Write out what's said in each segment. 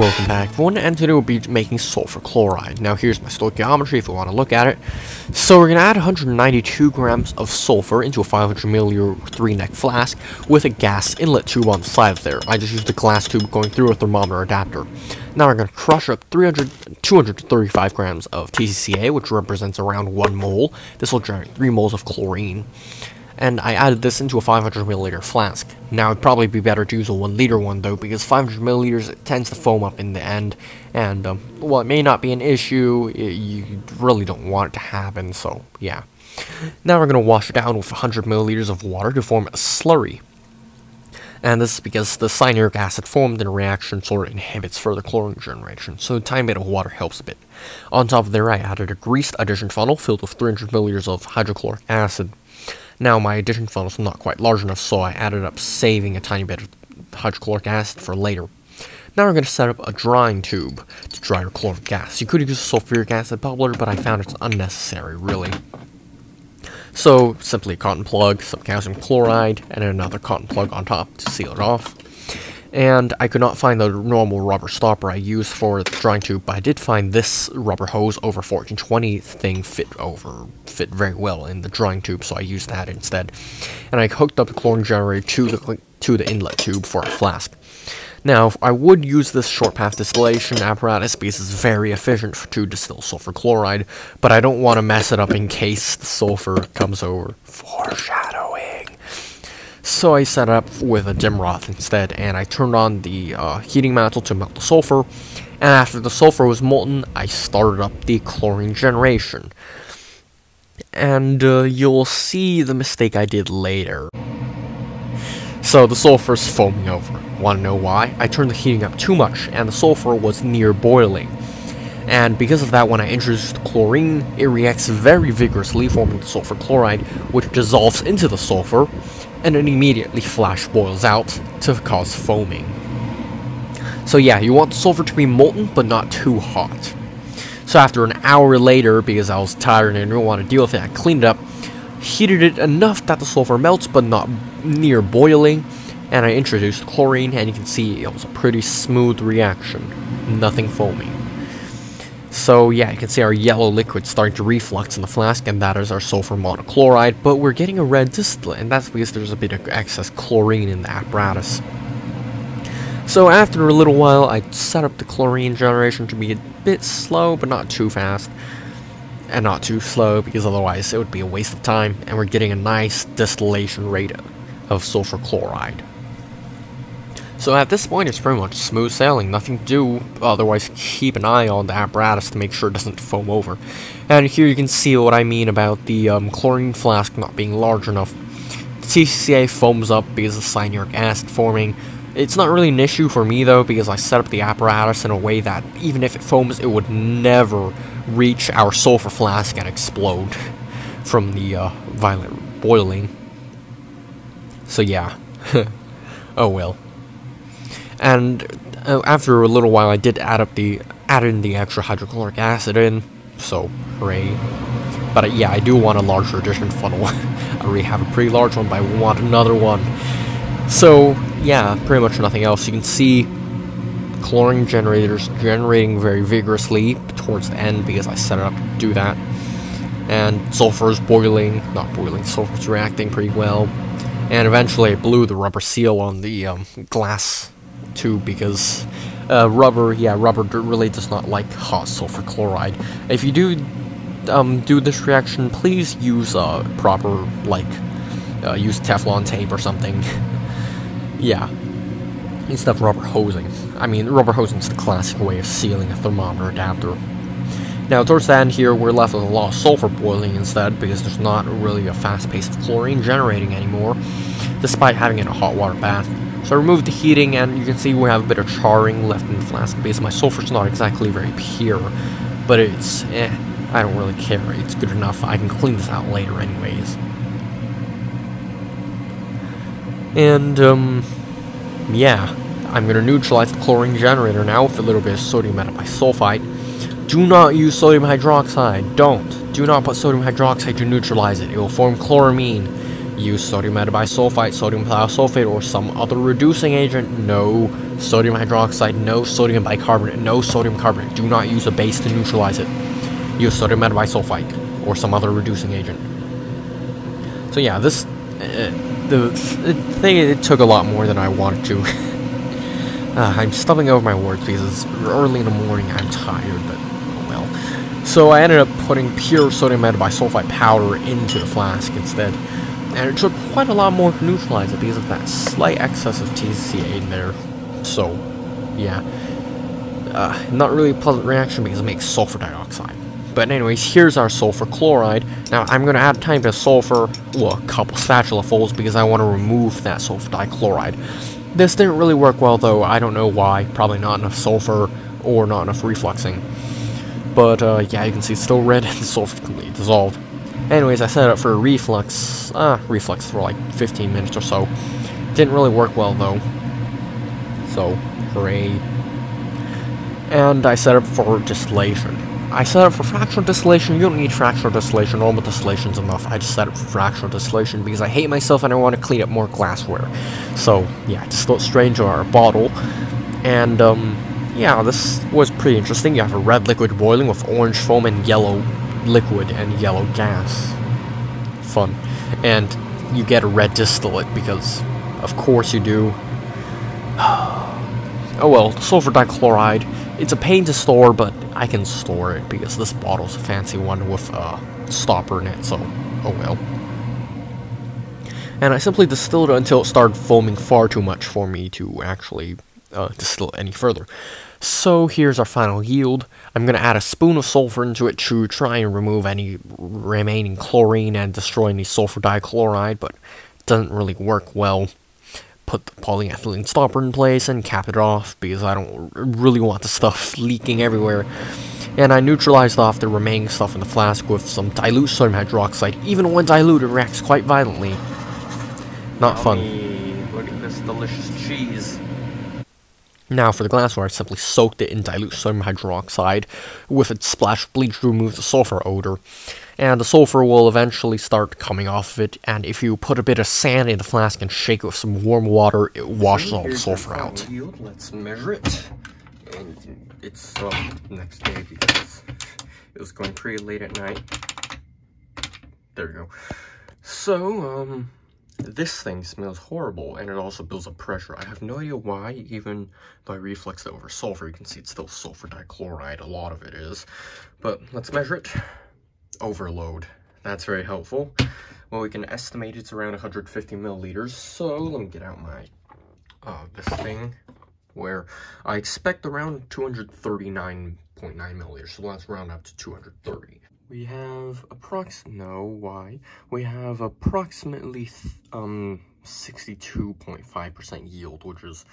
Welcome back everyone, and today we'll be making sulfur chloride. Now here's my stoichiometry if you want to look at it. So we're going to add 192 grams of sulfur into a 500 milliliter 3-neck flask with a gas inlet tube on the side there. I just used a glass tube going through a thermometer adapter. Now we're going to crush up 300, 235 grams of TCCA, which represents around 1 mole. This will generate 3 moles of chlorine and I added this into a 500 milliliter flask. Now it'd probably be better to use a 1 liter one though, because 500 milliliters tends to foam up in the end, and um, well, it may not be an issue, it, you really don't want it to happen, so yeah. Now we're going to wash it down with 100 milliliters of water to form a slurry. And this is because the cyanuric acid formed in a reaction sort of inhibits further chlorine generation, so a tiny bit of water helps a bit. On top of there, I added a greased addition funnel filled with 300 milliliters of hydrochloric acid. Now my addition funnel is not quite large enough, so I added up saving a tiny bit of hydrochloric acid for later. Now we're going to set up a drying tube to dry your chloric gas. You could use a sulfuric acid bubbler, but I found it's unnecessary, really. So, simply a cotton plug, some calcium chloride, and another cotton plug on top to seal it off and I could not find the normal rubber stopper I used for the drying tube, but I did find this rubber hose over 1420 thing fit over fit very well in the drying tube, so I used that instead. And I hooked up the chlorine generator to the to the inlet tube for a flask. Now, I would use this short path distillation apparatus because it's very efficient to distill sulfur chloride, but I don't want to mess it up in case the sulfur comes over. Foreshadowing. So I set up with a Dimroth instead, and I turned on the uh, heating mantle to melt the sulfur, and after the sulfur was molten, I started up the chlorine generation. And uh, you'll see the mistake I did later. So the sulfur's foaming over. Wanna know why? I turned the heating up too much, and the sulfur was near boiling. And because of that, when I introduced chlorine, it reacts very vigorously, forming the sulfur chloride, which dissolves into the sulfur, and then immediately flash boils out to cause foaming. So yeah, you want sulfur to be molten, but not too hot. So after an hour later, because I was tired and didn't want to deal with it, I cleaned it up, heated it enough that the sulfur melts, but not near boiling, and I introduced chlorine, and you can see it was a pretty smooth reaction. Nothing foaming. So yeah, you can see our yellow liquid starting to reflux in the flask, and that is our sulfur monochloride, but we're getting a red distillate, and that's because there's a bit of excess chlorine in the apparatus. So after a little while, I set up the chlorine generation to be a bit slow, but not too fast, and not too slow, because otherwise it would be a waste of time, and we're getting a nice distillation rate of sulfur chloride. So at this point, it's pretty much smooth sailing, nothing to do, otherwise keep an eye on the apparatus to make sure it doesn't foam over. And here you can see what I mean about the um, chlorine flask not being large enough. The TCCA foams up because of cyanuric acid forming. It's not really an issue for me though, because I set up the apparatus in a way that even if it foams, it would never reach our sulfur flask and explode from the uh, violent boiling. So yeah. oh well. And uh, after a little while, I did add up the add in the extra hydrochloric acid in, so hooray. But uh, yeah, I do want a larger addition funnel. I already have a pretty large one, but I want another one. So yeah, pretty much nothing else. You can see chlorine generators generating very vigorously towards the end because I set it up to do that. And sulfur is boiling, not boiling, sulfur is reacting pretty well. And eventually I blew the rubber seal on the um, glass too because uh, rubber, yeah, rubber really does not like hot sulfur chloride. If you do um, do this reaction, please use uh, proper, like, uh, use Teflon tape or something. yeah, instead of rubber hosing. I mean, rubber hosing is the classic way of sealing a thermometer adapter. Now, towards the end here, we're left with a lot of sulfur boiling instead, because there's not really a fast pace of chlorine generating anymore, despite having it in a hot water bath. So I removed the heating and you can see we have a bit of charring left in the flask base. My sulfur's not exactly very pure, but it's, eh, I don't really care. It's good enough. I can clean this out later anyways. And, um, yeah. I'm going to neutralize the chlorine generator now with a little bit of sodium metabisulfite. Do not use sodium hydroxide. Don't. Do not put sodium hydroxide to neutralize it. It will form chloramine Use sodium metabisulfite, sodium thiosulfate, or some other reducing agent. No sodium hydroxide, no sodium bicarbonate, no sodium carbonate. Do not use a base to neutralize it. Use sodium metabisulfite or some other reducing agent. So yeah, this uh, the thing it took a lot more than I wanted to. uh, I'm stumbling over my words because it's early in the morning. I'm tired, but oh well. So I ended up putting pure sodium metabisulfite powder into the flask instead and it took quite a lot more to neutralize it because of that slight excess of TCA in there. So, yeah. Uh, not really a pleasant reaction because it makes sulfur dioxide. But anyways, here's our sulfur chloride. Now, I'm going to add a tiny bit of sulfur, well, a couple spatula folds, because I want to remove that sulfur dichloride. This didn't really work well, though. I don't know why. Probably not enough sulfur or not enough refluxing. But, uh, yeah, you can see it's still red and the sulfur completely dissolved. Anyways, I set it up for a reflux, uh, reflux for like 15 minutes or so. Didn't really work well though. So, hooray. And I set up for distillation. I set up for fractional distillation, you don't need fractional distillation, normal distillation's enough. I just set up for fractional distillation because I hate myself and I want to clean up more glassware. So, yeah, distill it straight into our bottle. And, um, yeah, this was pretty interesting. You have a red liquid boiling with orange foam and yellow liquid and yellow gas. Fun. And you get a red distillate because, of course, you do. oh well, sulfur dichloride. It's a pain to store, but I can store it because this bottle's a fancy one with a stopper in it, so oh well. And I simply distilled it until it started foaming far too much for me to actually uh, distill it any further. So here's our final yield. I'm going to add a spoon of sulfur into it to try and remove any remaining chlorine and destroy any sulfur dichloride, but it doesn't really work well. Put the polyethylene stopper in place and cap it off because I don't really want the stuff leaking everywhere. And I neutralized off the remaining stuff in the flask with some dilute sodium hydroxide. Even when dilute, it reacts quite violently. Not fun. Look at this delicious cheese. Now for the glassware, I simply soaked it in dilute sodium hydroxide with a splash of bleach to remove the sulfur odor. And the sulfur will eventually start coming off of it, and if you put a bit of sand in the flask and shake it with some warm water, it washes all the sulfur out. Yield. Let's measure it. And it's um, next day because it was going pretty late at night. There we go. So, um, this thing smells horrible, and it also builds up pressure. I have no idea why, even by I refluxed over sulfur, you can see it's still sulfur dichloride, a lot of it is. But let's measure it. Overload. That's very helpful. Well, we can estimate it's around 150 milliliters, so let me get out my, uh, this thing, where I expect around 239.9 milliliters, so let's round up to 230 we have approx no why? We have approximately um 62.5% yield which is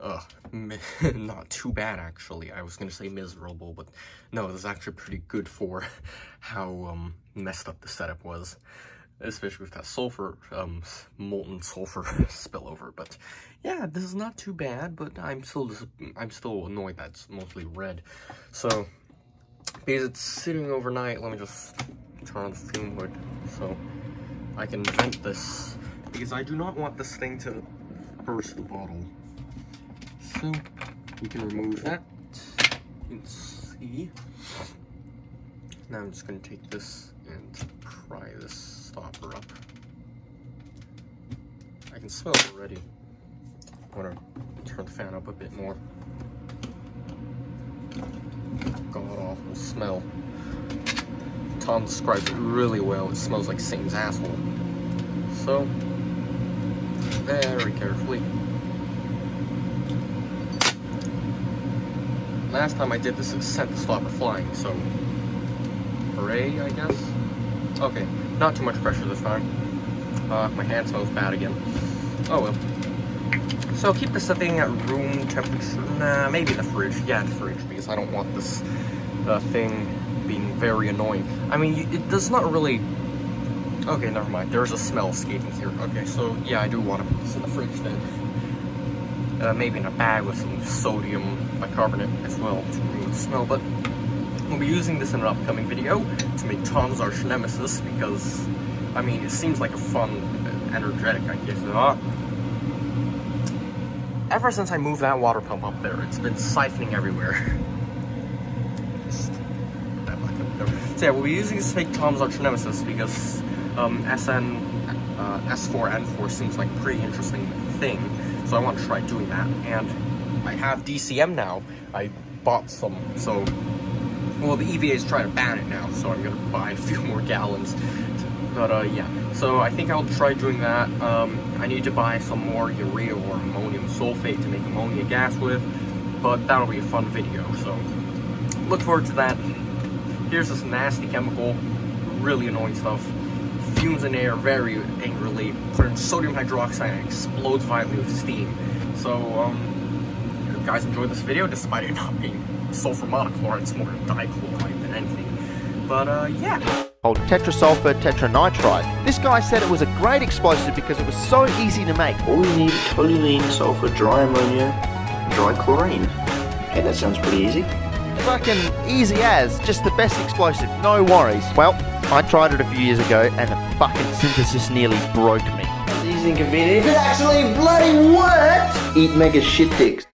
uh not too bad actually. I was gonna say miserable but no this is actually pretty good for how um messed up the setup was especially with that sulfur um molten sulfur spillover. But yeah this is not too bad but i'm still i'm still annoyed that's mostly red. So because it's sitting overnight, let me just turn on the fume hood so I can vent this. Because I do not want this thing to burst the bottle. So, we can remove that. You can see. Now I'm just going to take this and pry this stopper up. I can smell it already. I want to turn the fan up a bit more god-awful smell. Tom describes it really well. It smells like Satan's asshole. So, very carefully. Last time I did this, it sent the stopper flying, so hooray, I guess? Okay, not too much pressure this time. Uh, my hand smells bad again. Oh well. So keep this thing at room temperature. Nah, maybe in the fridge. Yeah, the fridge, because I don't want this uh, thing being very annoying. I mean, it does not really... Okay, never mind. There's a smell escaping here. Okay, so yeah, I do want to put this in the fridge then. Uh, maybe in a bag with some sodium bicarbonate as well to remove the smell, but we'll be using this in an upcoming video to make Tom's arch nemesis because, I mean, it seems like a fun energetic, I guess. Uh, ever since I moved that water pump up there, it's been siphoning everywhere. so yeah, we'll be using this fake Tom's Arch Nemesis because um, SN, uh, S4, N4 seems like a pretty interesting thing. So I want to try doing that. And I have DCM now. I bought some, so well, the EPA is trying to ban it now, so I'm gonna buy a few more gallons. But uh, yeah, so I think I'll try doing that. Um, I need to buy some more urea or ammonium sulfate to make ammonia gas with, but that'll be a fun video, so look forward to that. Here's this nasty chemical, really annoying stuff. Fumes in air very angrily, put in sodium hydroxide and explodes violently with steam. So, um, you guys enjoyed this video despite it not being sulfur monochloride, it's more dichloride than anything. But uh, yeah. Called tetrasulfur tetranitride. This guy said it was a great explosive because it was so easy to make. All you need is toluene, sulfur, dry ammonia, dry chlorine. Hey, that sounds pretty easy. Fucking easy as, just the best explosive, no worries. Well, I tried it a few years ago and the fucking synthesis nearly broke me. It's easy and convenient. If it actually bloody worked! Eat mega shit dicks.